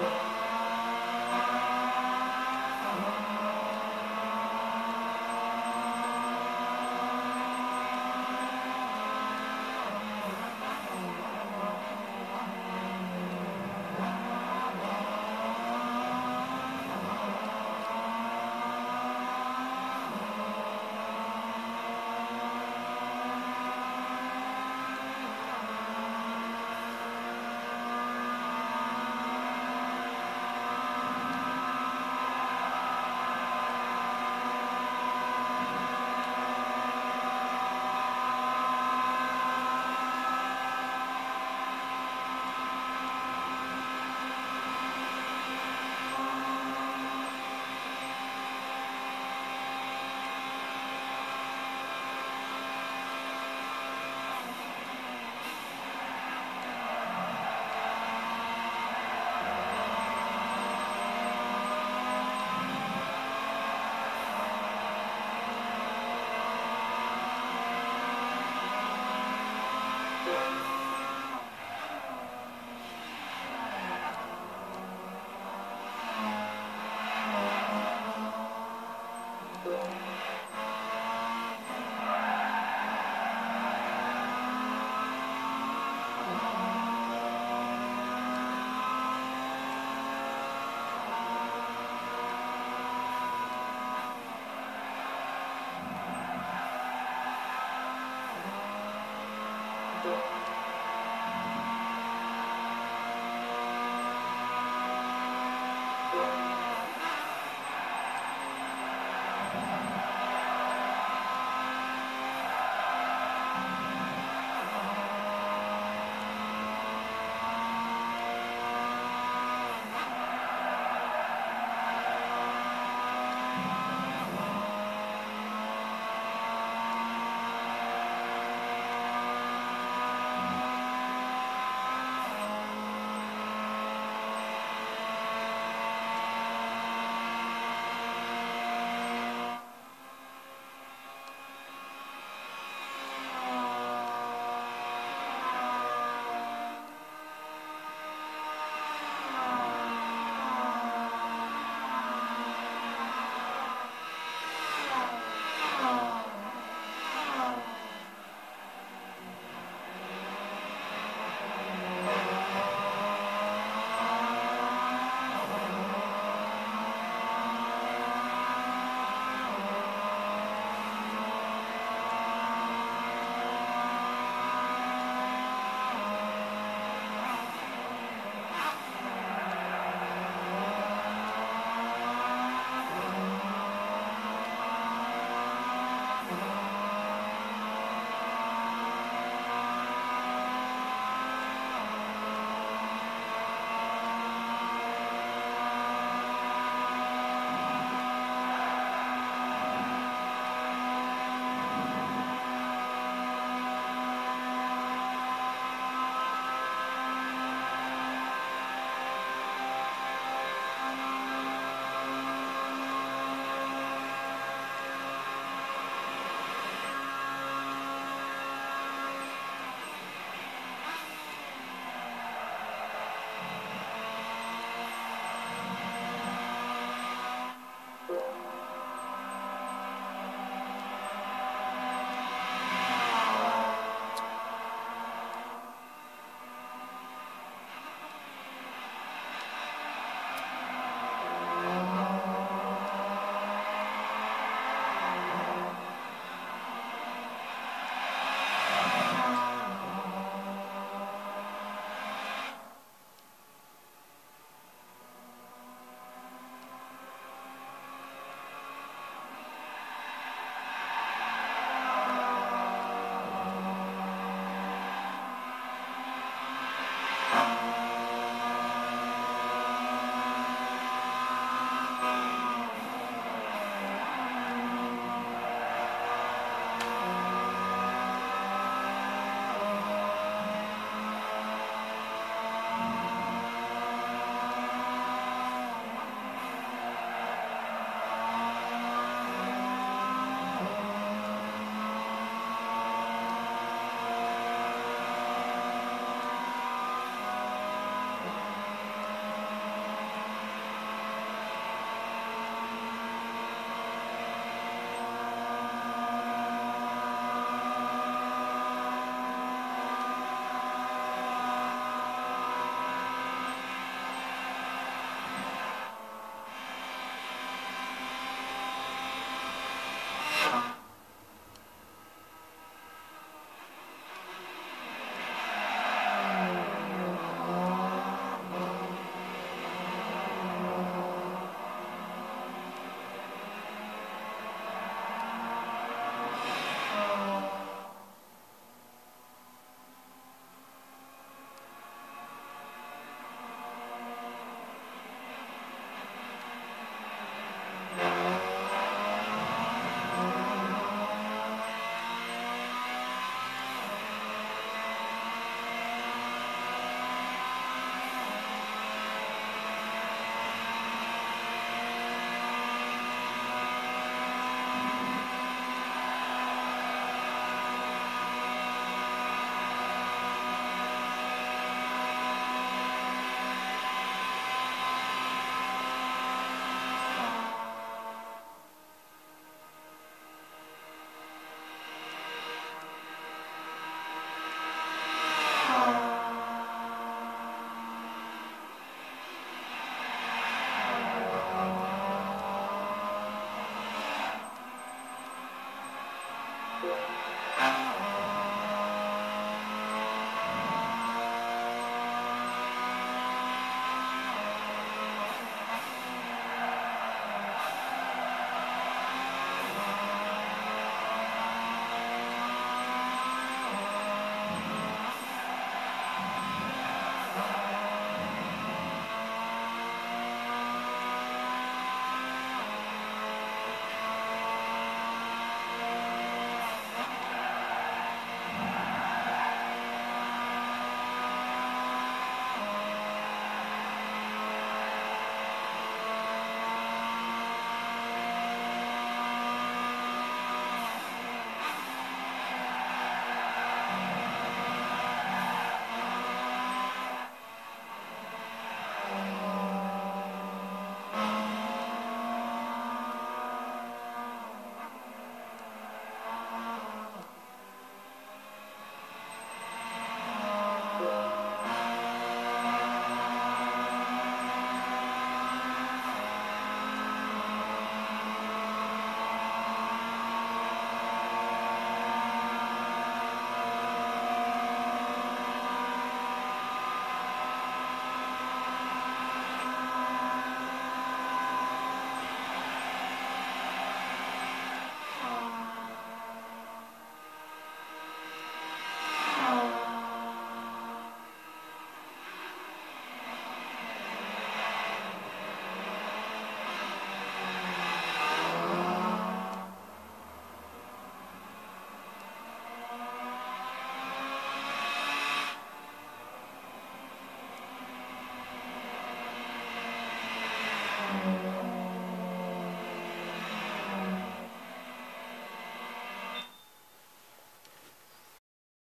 Thank room. Uh-huh.